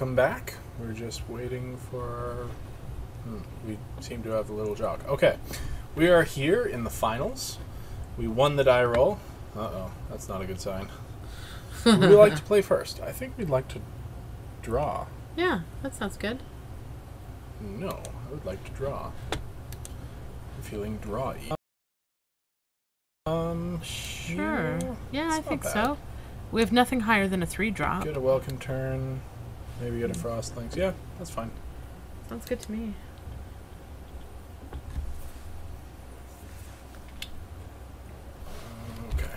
Welcome back. We're just waiting for. Hmm, we seem to have a little jog. Okay, we are here in the finals. We won the die roll. Uh oh, that's not a good sign. Would we like to play first? I think we'd like to draw. Yeah, that sounds good. No, I would like to draw. I'm feeling drawy. Um, Sure. Yeah, it's I think bad. so. We have nothing higher than a three drop. Get a Welkin Tern. Maybe get a Frost Lynx. Yeah, that's fine. Sounds good to me. Okay.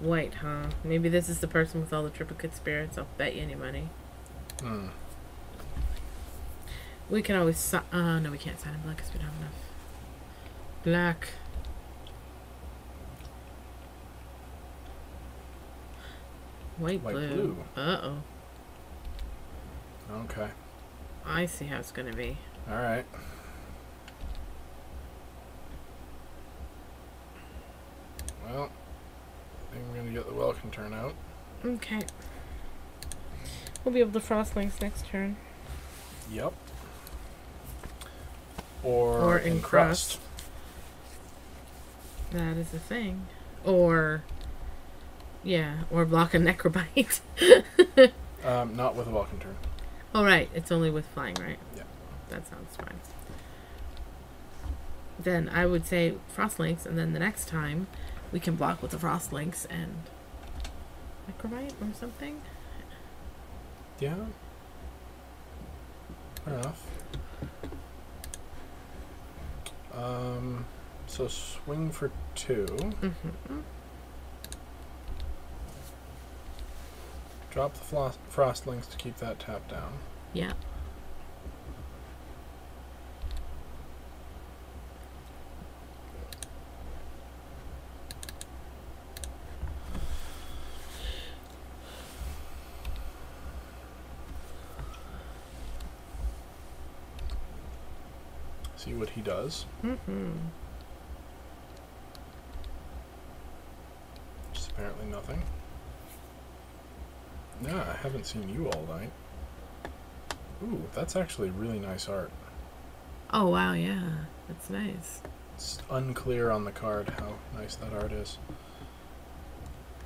White, huh? Maybe this is the person with all the triplicate spirits. I'll bet you any money. Hmm. We can always. Si- uh, no, we can't sign in black because we don't have enough. Black. White, White blue. blue. Uh oh. Okay. I see how it's gonna be. All right. Well, I think we're gonna get the Welkin Tern out. Okay. We'll be able to Frost Lynx next turn. Yep. Or, Or encrust. That is the thing. Or. Yeah, or block a necrobite. Um, not with a Welkin Tern. Oh, right. It's only with flying, right? Yeah. That sounds fine. Then I would say Frost Lynx, and then the next time we can block with the Frost Lynx and necrobite or something. Yeah. Fair enough. Um, so swing for two. Mm-hmm. Drop the frost, Frost Lynx to keep that tap down. Yeah. See what he does. Mm-hmm. Is apparently nothing. Yeah, I haven't seen you all night. Ooh, that's actually really nice art. Oh wow, yeah, that's nice. It's unclear on the card how nice that art is.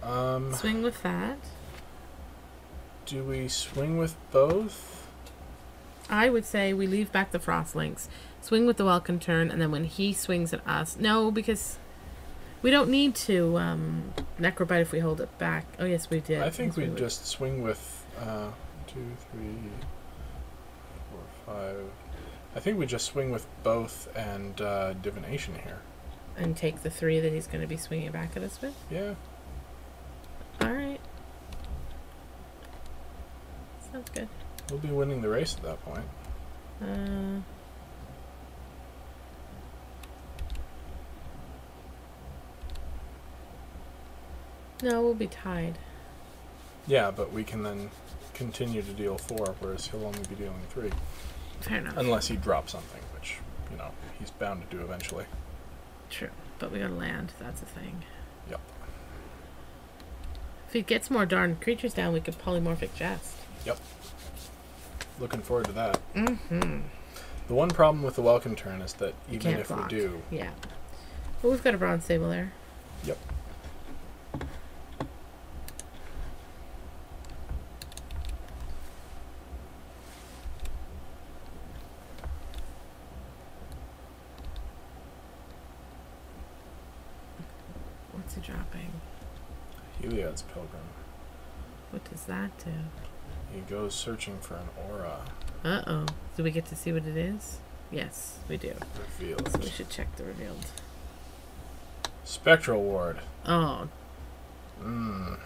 Um, Swing with that. do we swing with both? I would say we leave back the Frost Lynx, swing with the Welkin Tern, and then when he swings at us, no, because we don't need to um, necrobite if we hold it back. Oh yes, we did. I think we we'd would. just swing with uh, two, three, five. I think we just swing with both and uh, divination here. and take the three that he's going to be swinging back at us with. Yeah. All right. Sounds good. We'll be winning the race at that point. Uh, no, we'll be tied. Yeah, but we can then continue to deal four, whereas he'll only be dealing three. Fair enough. Unless he drops something, which, you know, he's bound to do eventually. True, but we gotta land. That's the thing. Yep. If he gets more darn creatures down, we could Polymorphist's Jest. Yep. Looking forward to that. Mm-hmm. The one problem with the Welkin Tern is that even if block. we do, Yeah. Well, we've got a bronze sable there. Yep. What's he dropping? Pilgrim, What does that do? he goes searching for an aura Uh oh. Do we get to see what it is? Yes, we do. revealed. So we should check the revealed. Spectral Ward. Oh, Mmm.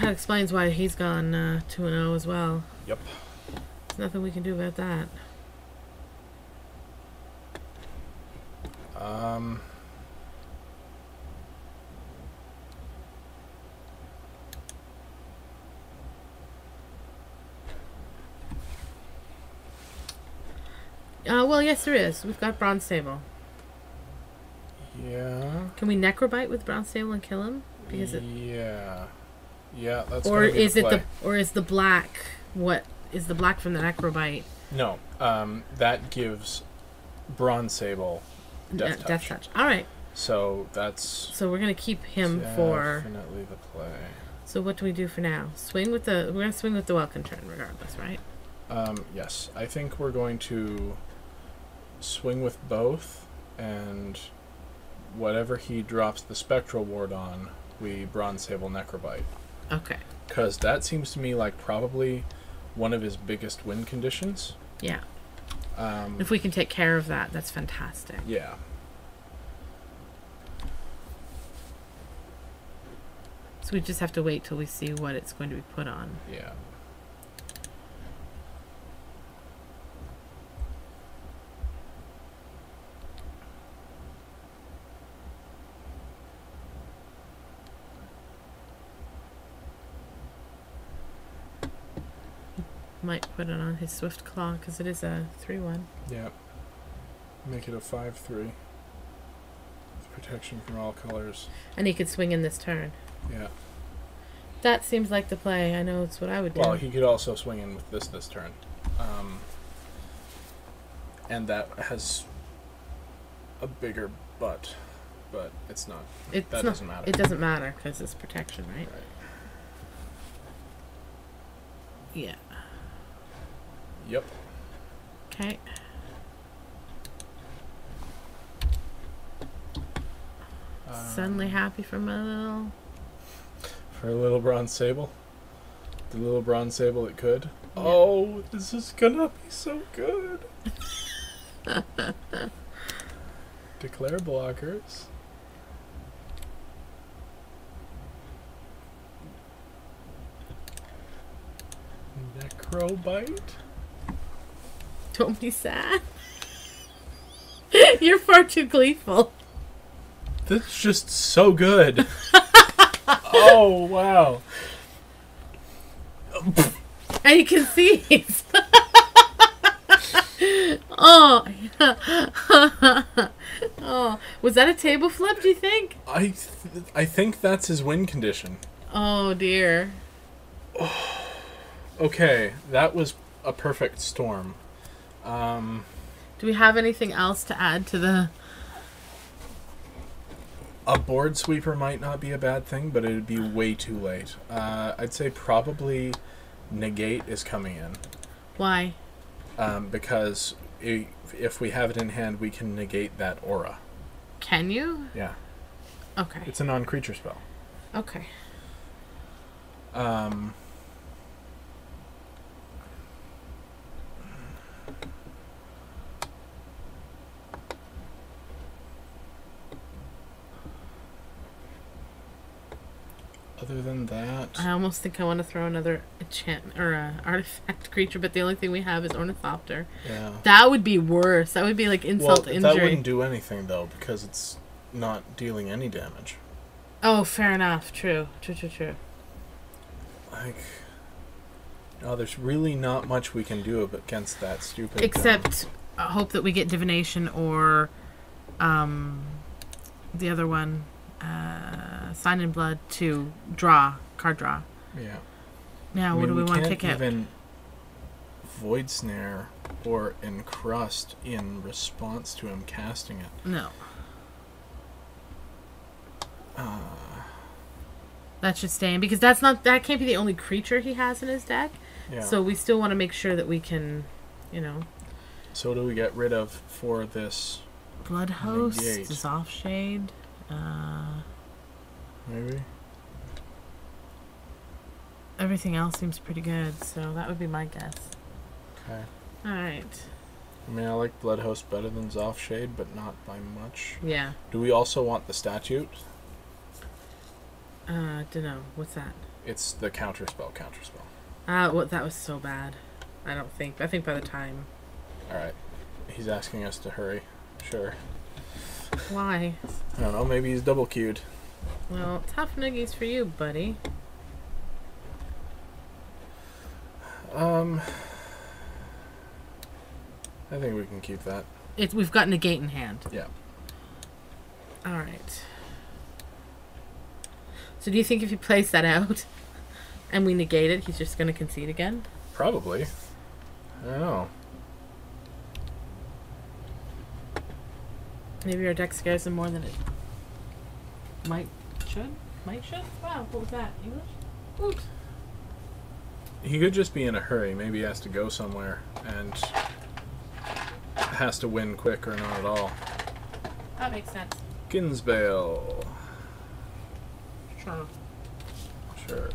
that explains why he's gone uh, 2 and 0 as well. Yep. There's nothing we can do about that. Um. Uh, well, yes, there is. We've got Bronze Sable. Yeah. Can we Necrobite with Bronze Sable and kill him? Because it, yeah. Yeah, that's or is the it the or is the black what is the black from the necrobite No, um, that gives Bronze Sable Death Uh, death touch. touch? All right, So that's so we're gonna keep him for. definitely the play. So what do we do for now? Swing with the we're gonna swing with the Welkin Tern regardless, right? Um, yes, I think we're going to swing with both, and whatever he drops the spectral ward on, we bronze sable necrobite. Okay. Because that seems to me like probably one of his biggest win conditions. Yeah. Um, If we can take care of that, that's fantastic. yeah. So we just have to wait till we see what it's going to be put on. Yeah. Might put it on his swift claw because it is a three-one. Yeah. Make it a 5 3. Protection from all colors. And he could swing in this turn. Yeah. That seems like the play. I know it's what I would do. Well, he could also swing in with this this turn. Um, and that has a bigger butt, but it's not. it's That not, doesn't matter. It doesn't matter because it's protection, right? Right. Yeah. Yep. Okay. Suddenly Um, happy for my little. For a little bronze sable. The little bronze sable it could. Oh, this is gonna be so good. Declare blockers. Necrobite. Don't be sad. You're far too gleeful. That's just so good. oh wow. And you can see he's. oh. oh. Was that a table flip, do you think? I th- I think that's his win condition. Oh, dear. Okay, that was a perfect storm. Um, Do we have anything else to add to the. a board sweeper might not be a bad thing, but it would be way too late. Uh, I'd say probably negate is coming in Why? um, because i if we have it in hand, we can negate that aura. Can you? Yeah, Okay. it's a non-creature spell. Okay. Um, other than that, I almost think I want to throw another enchantment or a artifact creature, but the only thing we have is Ornithopter. yeah. That would be worse. That would be like insult to that wouldn't do anything though because it's not dealing any damage. Oh, fair enough. True. True. True. True. Like, Oh, there's really not much we can do against that stupid. Except uh, hope that we get divination or um, the other one, uh, sign in blood to draw card draw. yeah. Now, I what mean, do we, want to kick out? even void snare or encrust in response to him casting it. No, Uh, that should stay in because that's not that can't be the only creature he has in his deck. yeah. So we still want to make sure that we can, you know, So what do we get rid of for this? Bloodhost, dissolve shade. Uh, Maybe. everything else seems pretty good, so that would be my guess. Okay. All right. I mean, I like Bloodhost better than Zof Shade, but not by much. Yeah. Do we also want the statute? Uh, dunno. What's that? It's the counter spell. Counter spell. Uh, well, That was so bad. I don't think. I think by the time. All right. He's asking us to hurry. Sure. Why? I don't know. Maybe he's double queued. Well, tough nuggies for you, buddy. Um. I think we can keep that. It's we've got negate in hand. Yeah. All right. So do you think if you place that out, And we negate it. He's just going to concede again. Probably. I don't know. Maybe our deck scares him more than it might should. Might should. Wow, what was that? English? Oops. He could just be in a hurry. Maybe he has to go somewhere and has to win quick or not at all. That makes sense. Kinsbaile. Sure. Sure.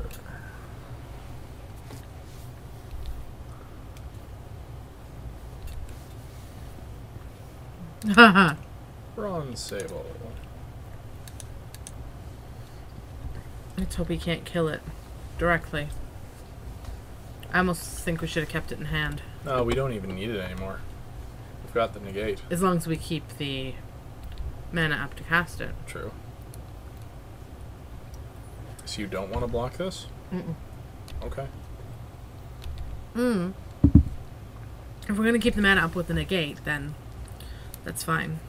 Haha. Bronze Sable. Let's hope he can't kill it directly. I almost think we should have kept it in hand. No, we don't even need it anymore. We've got the negate. As long as we keep the mana up to cast it. True. So you don't want to block this? Mm-mm. Okay. Mm. If we're gonna keep the mana up with the negate, then that's fine.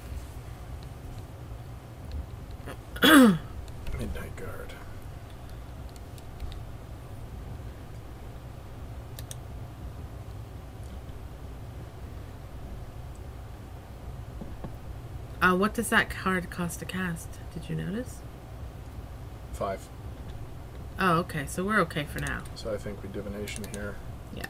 Uh, what does that card cost to cast? Did you notice? Five. Oh, okay. So we're okay for now. So I think we divination here. Yeah.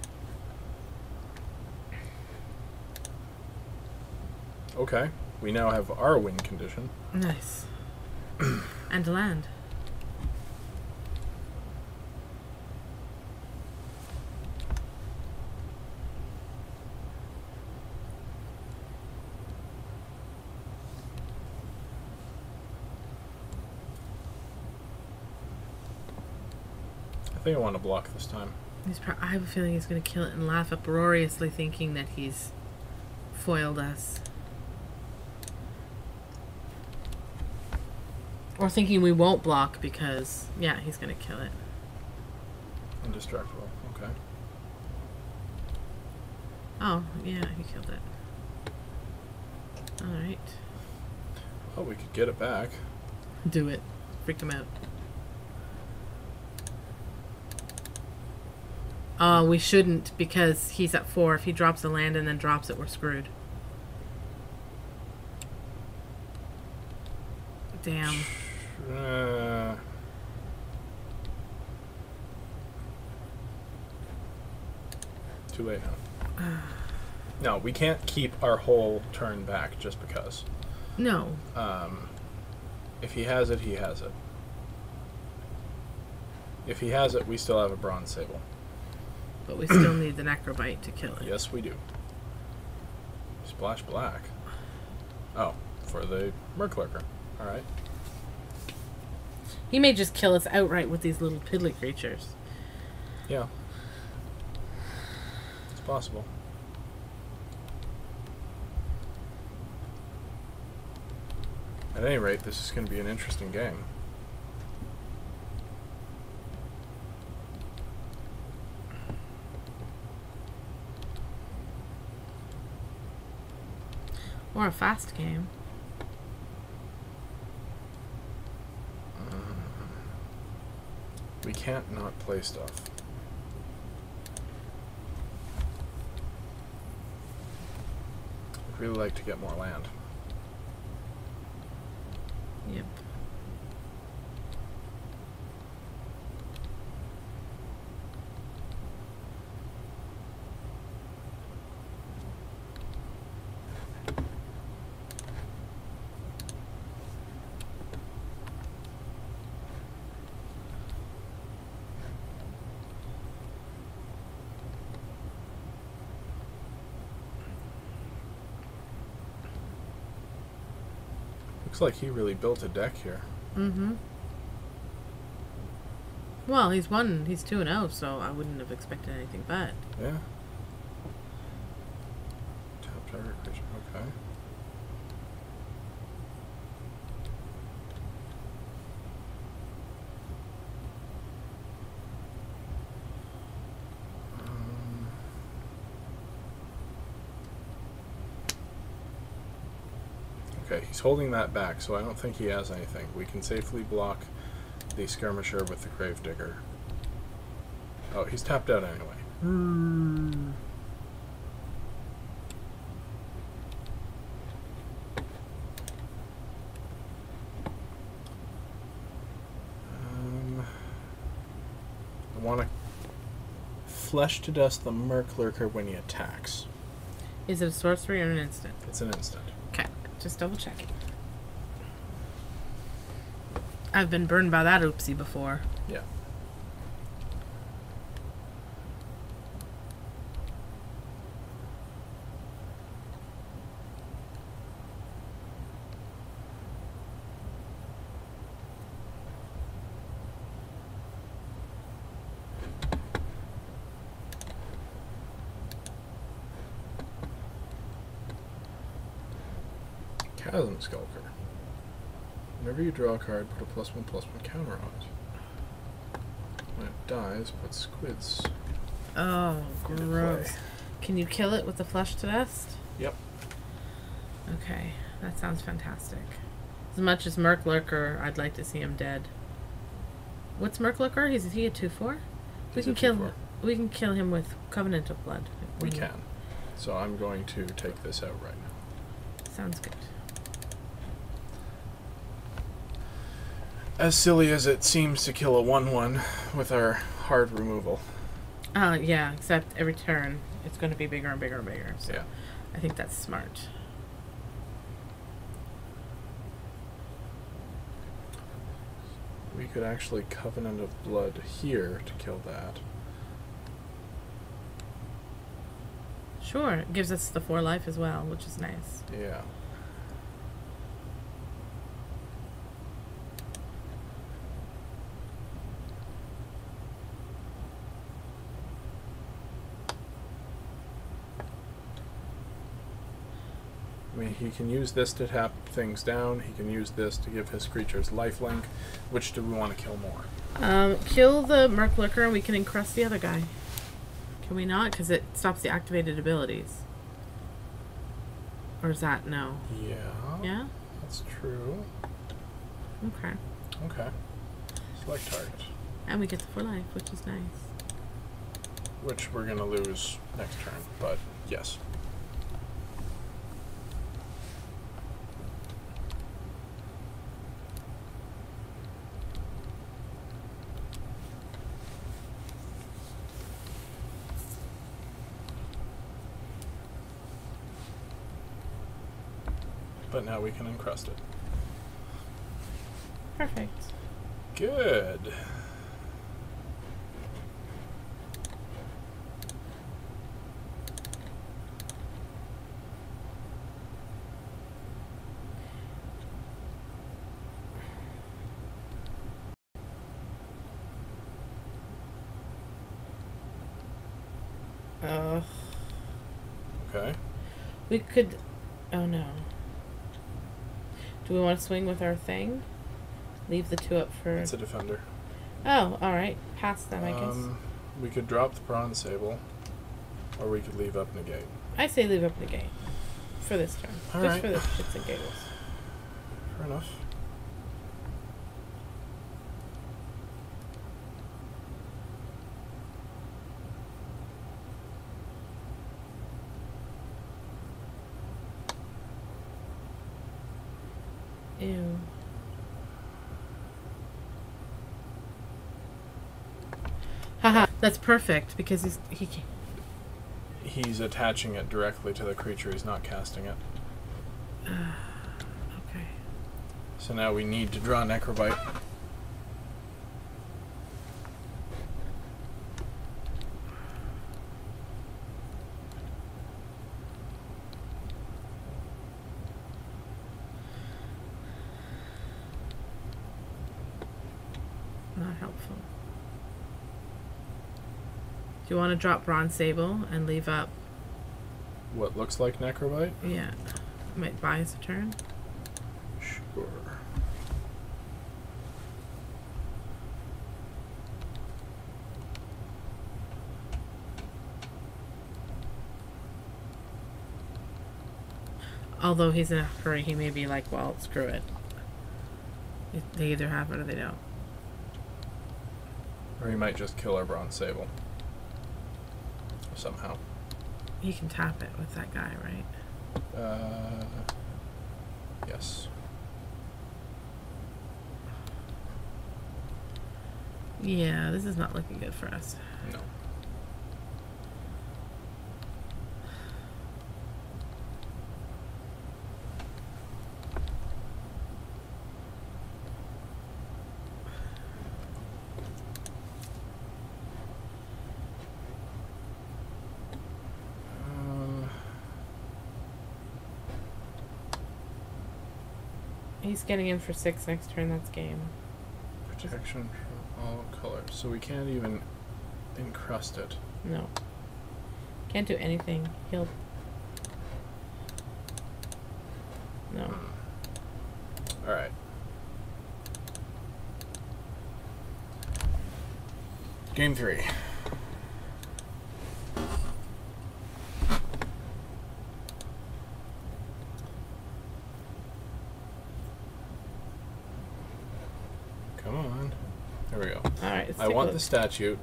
Okay. We now have our win condition. Nice. and land. I want to block this time. I have a feeling he's gonna kill it and laugh uproariously, thinking that he's foiled us. Or thinking we won't block because, yeah, he's gonna kill it. Indestructible. Okay. Oh, yeah, he killed it. Alright. Oh, we could get it back. Do it. Freak him out. Uh, we shouldn't because he's at four. If he drops the land and then drops it, we're screwed. Damn. Uh, too late now. no, we can't keep our whole turn back just because. No. Um, if he has it, he has it. If he has it, we still have a bronze sable. But we still need the Necrobite to kill it. Yes, we do. Splash black. Oh, for the Merclurker. Alright. He may just kill us outright with these little piddly creatures. Yeah. It's possible. At any rate, this is going to be an interesting game. Or a fast game. We can't not play stuff. I'd really like to get more land. Yep. Looks like he really built a deck here. Mm-hmm. Well, he's one. He's two and zero, so I wouldn't have expected anything but. Yeah. Tap target creature. Okay. Um, Okay, he's holding that back, so I don't think he has anything. We can safely block the skirmisher with the Gravedigger. Oh, he's tapped out anyway. Um, I want to flesh to dust the Merc Lurker when he attacks. Is it a sorcery or an instant? It's an instant. Just double checking. I've been burned by that oopsie before. Yeah. Chasm Skulker. Whenever you draw a card, put a plus one plus one counter on it. When it dies, put squids. Oh, gross. Can you kill it with the flesh to dust? Yep. Okay, that sounds fantastic. As much as Merc Lurker, I'd like to see him dead. What's Merc Lurker? He's is he a two four? We He's a can kill 2/4. we can kill him with Covenant of Blood. We Mm, can. So I'm going to take this out right now. Sounds good. As silly as it seems to kill a 1 1 with our hard removal. Uh yeah, except every turn it's gonna be bigger and bigger and bigger. So Yeah. I think that's smart. We could actually Covenant of Blood here to kill that. Sure, it gives us the four life as well, which is nice. Yeah. He can use this to tap things down. He can use this to give his creatures lifelink. Which do we want to kill more? Um, kill the Merc Lurker and we can encrust the other guy. Can we not? Because it stops the activated abilities. Or is that no? Yeah. Yeah? That's true. Okay. Okay. Select target. And we get the four life, which is nice. Which we're going to lose next turn, but yes. Now we can encrust it. Perfect. Good. Uh, Okay. we could. Do we want to swing with our thing? Leave the two up for. It's a defender. Oh, alright. Pass them, I guess. Um, we could drop the bronze sable, or we could leave up negate. I say leave up the gate. For this turn. All Just right. for the shits and giggles. Fair enough. Ew. Haha, that's perfect because he's he. ca- He's attaching it directly to the creature. He's not casting it. Okay. So now we need to draw Necrobite. Not helpful. Do you want to drop Bronze Sable and leave up? What looks like Necrobite? Yeah. Might buy us a turn. Sure. Although he's in a hurry, he may be like, well, screw it. They either have it or they don't. Or he might just kill our Bronze Sable. Somehow. You can tap it with that guy, right? Uh, yes. Yeah, this is not looking good for us. No. He's getting in for six next turn. That's game. protection from all colors. So we can't even encrust it. No. Can't do anything. He'll. No. Hmm. All right. Game three. Come on. There we go. All right. I want the statute.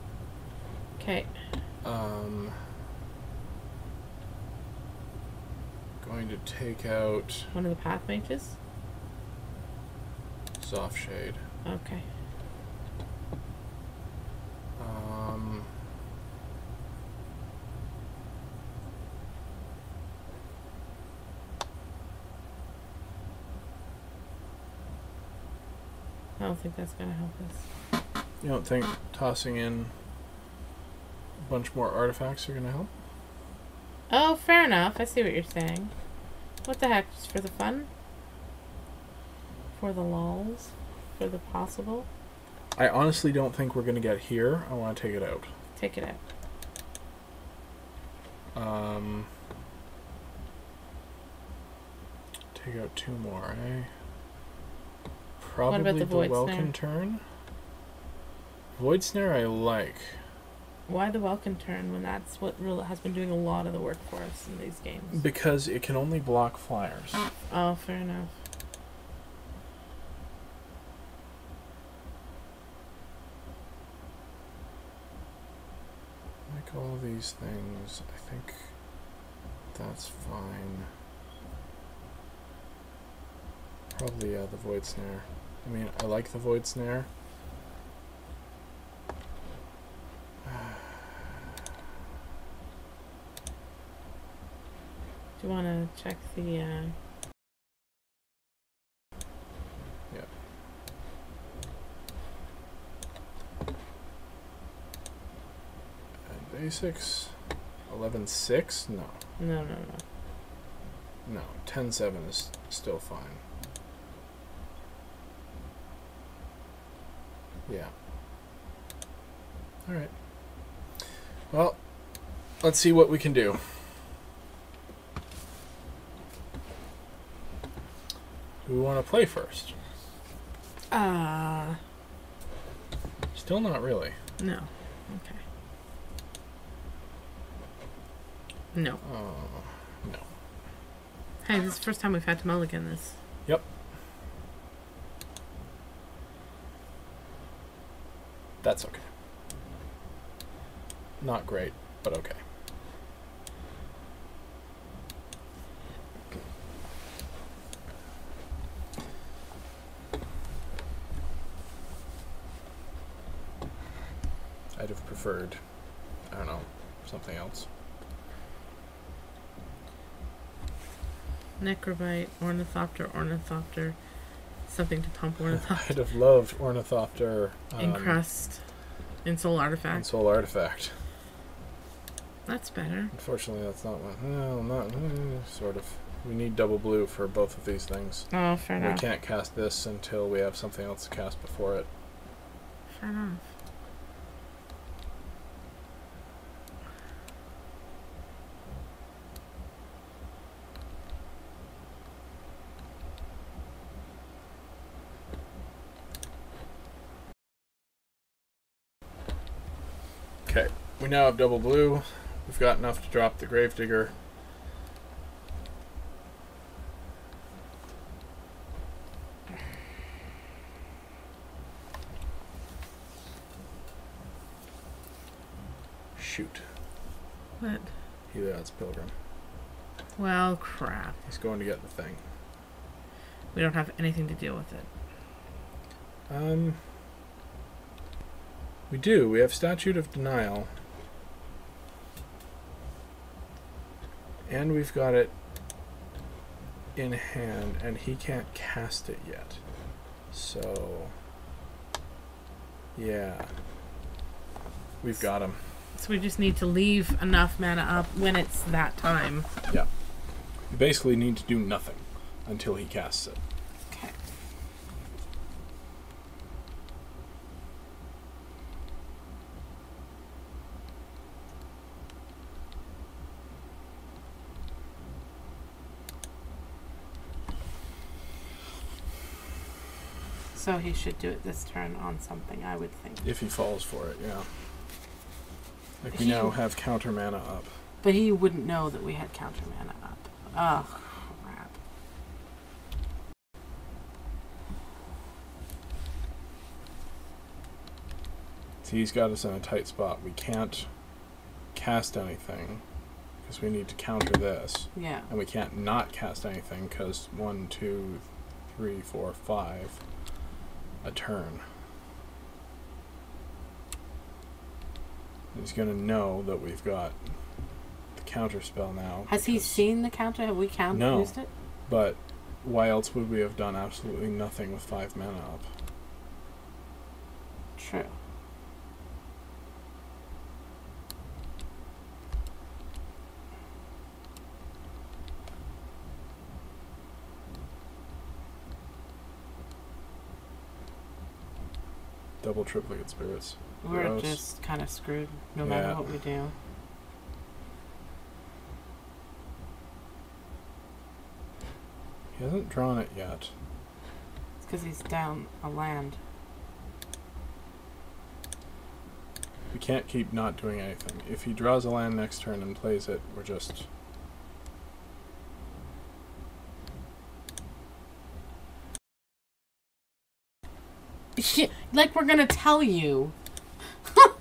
Okay. Um, going to take out One of the path mages. Zof Shade. Okay. Think that's gonna help us. you don't think tossing in a bunch more artifacts are going to help? Oh, fair enough. I see what you're saying. What the heck? Just for the fun? For the lulls? For the possible? I honestly don't think we're going to get here. I want to take it out. Take it out. Um, take out two more, eh? Probably about the Void Welkin Snare? turn. Void Snare I like. Why the Welkin Tern when that's what really has been doing a lot of the work for us in these games? Because it can only block flyers. Ah, oh, fair enough. Like all these things, I think that's fine. Probably, yeah, the Void Snare. I mean, I like the Void Snare. Do you want to check the? Uh... And basics, 11.6? No. No, no, no. No, 10.7 is still fine. Yeah. Alright. Well, let's see what we can do. Who we want to play first? Ah, Still not really. no. Okay. No. Oh, no. Hey, this is the first time we've had to mulligan this. That's okay. Not great, but okay. I'd have preferred, I don't know, something else. Necrobite, Ornithopter, Ornithopter. Something to pump Ornithopter. I'd have loved Ornithopter um, Encrust. Insole and Artifact. Soul Artifact. That's better. Unfortunately, that's not one. No, not eh, sort of. We need double blue for both of these things. Oh, fair We enough. can't cast this until we have something else to cast before it. Fair enough. Okay, we now have double blue. We've got enough to drop the Gravedigger. Shoot. What? He that's Pilgrim. Well, crap. He's going to get the thing. We don't have anything to deal with it. Um, we do. We have Statute of Denial. And we've got it in hand, and he can't cast it yet. So, yeah. We've got him. So we just need to leave enough mana up when it's that time. We basically need to do nothing until he casts it. Okay. So he should do it this turn on something, I would think. If he falls for it, yeah. Like we He- now have counter mana up. But he wouldn't know that we had counter mana up. Oh, crap. See, he's got us in a tight spot. We can't cast anything because we need to counter this. Yeah. And we can't not cast anything because one, two, three, four, five, a turn. He's gonna know that we've got the counter spell now. Has he seen the counter? Have we count No. used it? But why else would we have done absolutely nothing with five mana up? True. Double triplicate spirits. We're Gross. just kind of screwed no matter Yeah. what we do. He hasn't drawn it yet. It's because he's down a land. We can't keep not doing anything. If he draws a land next turn and plays it, we're just like we're gonna tell you.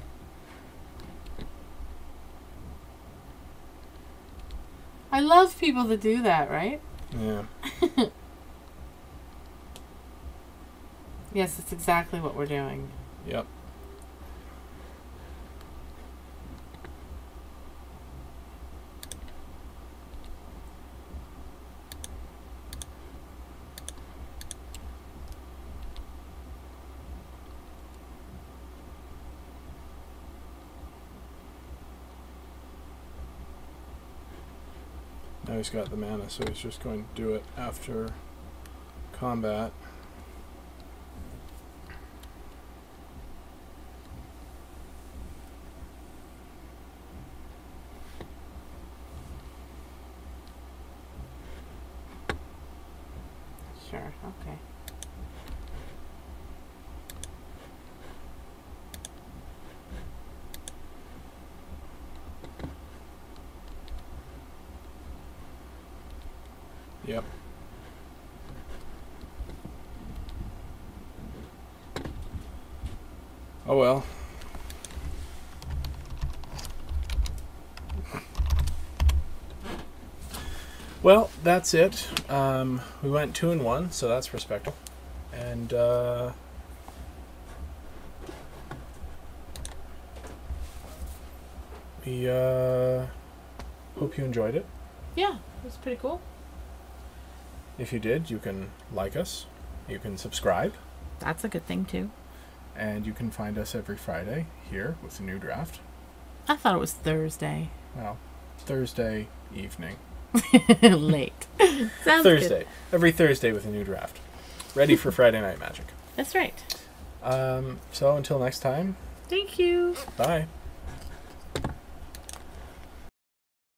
I love people that do that, right? yeah. Yes, that's exactly what we're doing. Yep. He's got the mana, so he's just going to do it after combat. Sure, okay. Yep. Oh well. Well, that's it. Um, we went two and one, so that's respectable. And uh, we uh, hope you enjoyed it. Yeah, it was pretty cool. If you did, you can like us, you can subscribe, That's a good thing too. And you can find us every Friday here with a new draft. I thought it was Thursday. Well, Thursday evening. Late. Sounds Thursday. Good. Every Thursday with a new draft. Ready for Friday Night Magic. That's right. Um, so until next time, Thank you. bye.